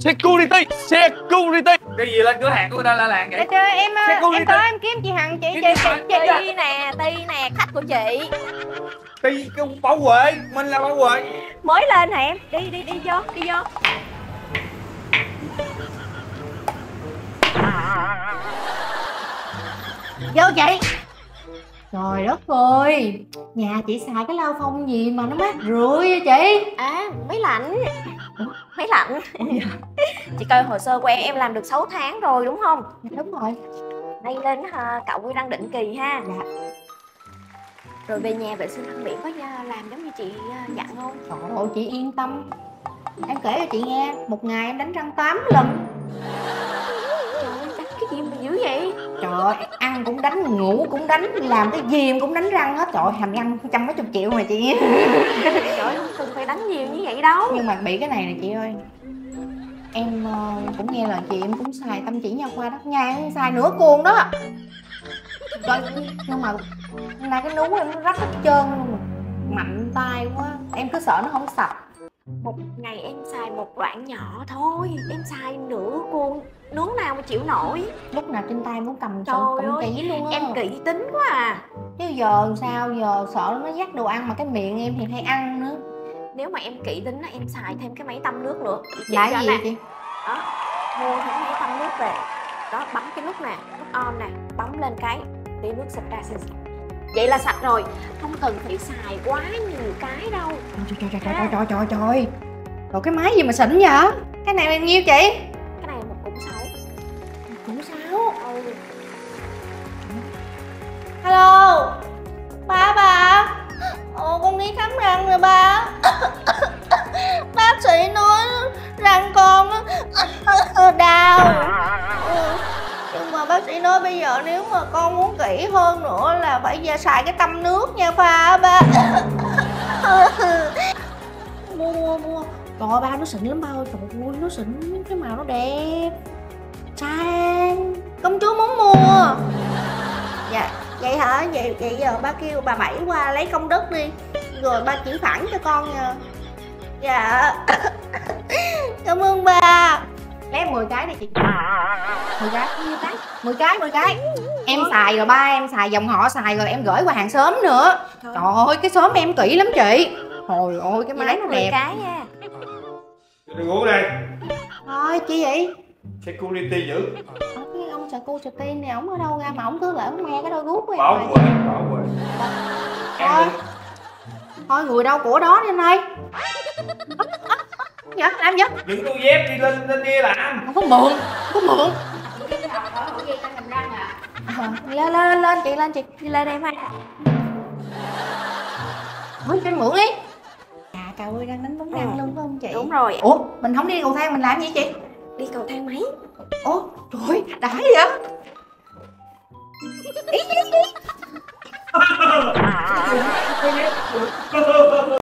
Security Security. Security cái gì lên cửa hàng của người ta la làng Dạ vậy? Trời em cô đi em tới em kiếm chị Hằng chị Kiếm chị chị chị chị chị? Ti nè Ti nè khách của chị. Đi cái bảo vệ mình là bảo vệ. Mới lên hả em? Đi đi đi vô đi vô. Vô chị. Trời đất ơi nhà chị xài cái lao phong gì mà nó mát rượi vậy chị? À, máy lạnh. Máy lạnh Chị coi hồ sơ của em, em làm được 6 tháng rồi đúng không? Đúng rồi Đây lên ha, cậu quy đăng định kỳ ha Dạ. Rồi về nhà vệ sinh răng biển có nha, làm giống như chị à, dặn không? trời ơi chị yên tâm em kể cho chị nghe một ngày em đánh răng 8 lần Trời ơi, đánh cái gì mà dữ vậy? trời ơi ăn cũng đánh ngủ cũng đánh làm cái gì em cũng đánh răng hết trời ơi, hàm răng trăm mấy chục triệu mà chị Trời ơi, không cần phải đánh nhiều như vậy đâu nhưng mà bị cái này nè chị ơi em ờ, cũng nghe lời chị em cũng xài tâm chỉ nha khoa đó nha em xài nửa cuồng đó. Trời nhưng mà hôm nay cái nú em nó rách hết trơn luôn mạnh tay quá em cứ sợ nó không sạch. Một ngày em xài một đoạn nhỏ thôi Em xài nửa cuồng Nướng nào mà chịu nổi. Lúc nào trên tay cũng cầm Trời ơi, chỉ luôn á. Em kỹ tính quá à. Chứ giờ sao giờ sợ nó dắt đồ ăn mà cái miệng em thì hay ăn nữa nếu mà em kỹ tính là em xài thêm cái máy tăm nước nữa. Chị Đã gì nè chị? đó mua cái máy tăm nước về. Đó bấm cái nút nè nút on nè bấm lên cái thì nước sạch ra. Sẽ vậy là sạch rồi. Không cần phải xài quá nhiều cái đâu. Trời trời trời à. trời trời trời trời. Rồi cái máy gì mà xịn vậy? Cái này là nhiêu chị? Cái này một cũng sáu. Một cũng sáu? Ừ. Hello? Nói bây giờ nếu mà con muốn kỹ hơn nữa là phải giờ xài cái tăm nước nha pha ba. Mua mua mua. Trời ba nó xịn lắm ba ơi. Trời ơi nó xịn cái màu nó đẹp. Sang Công chúa muốn mua. Dạ vậy hả? Vậy vậy giờ ba kêu bà bảy qua lấy công đức đi. Rồi ba chuyển khoản cho con nha. Dạ. Cảm ơn ba lấy em 10 cái đi chị. 10 cái nhiêu cái? 10 cái 10 cái. Em xài rồi ba em xài dòng họ xài rồi em gửi qua hàng xóm nữa. Trời trời ơi cái xóm em kỹ lắm chị. Trời ơi cái máy nó 10 đẹp. cái nha. Đừng uống đây thôi chi vậy? Security giữ cái ông sợ cô sợ tiên này ổng ở đâu ra mà ổng cứ lại ổng me cái đôi guốc của em bảo vệ bảo vệ Thôi. thôi người đâu của đó đi đây dạ làm gì đừng đôi dép đi lên lên kia làm. Không có mượn không có mượn. Lên lên lên lên chị lên chị. Đi lên em ha thôi cho mượn đi. À cà ơi đang đánh bóng răng Ừ. luôn phải không chị? Đúng rồi. Ủa mình không đi cầu thang mình làm gì chị? Đi cầu thang máy ủa trời ơi, đã vậy? Ý